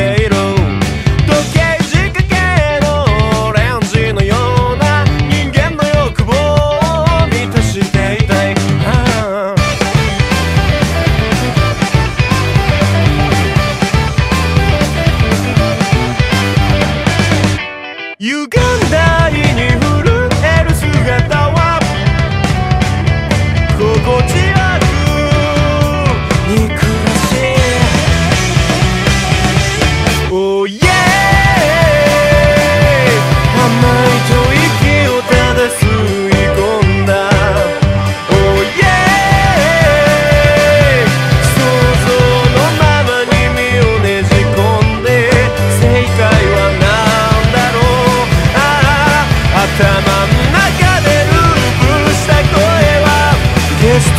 時計じかけのオレンジのような人間の欲望を満たしていたい、はあ、歪ん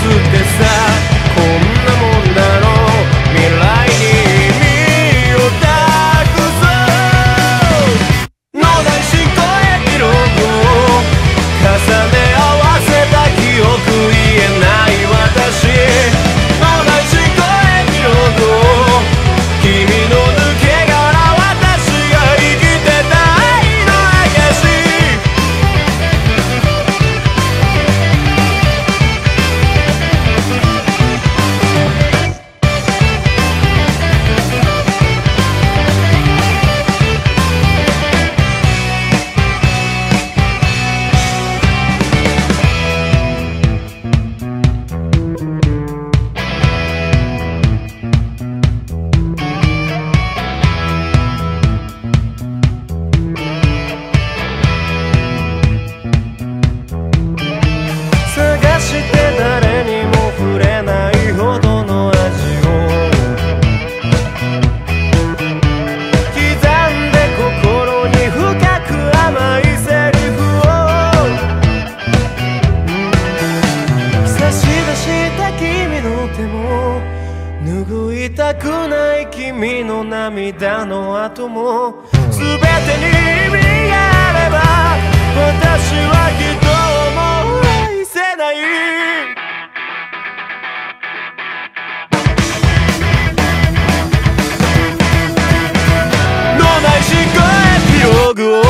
てりたくない君の涙の後も全てに意味があれば私は人をも愛せない「脳内思考エピローグを」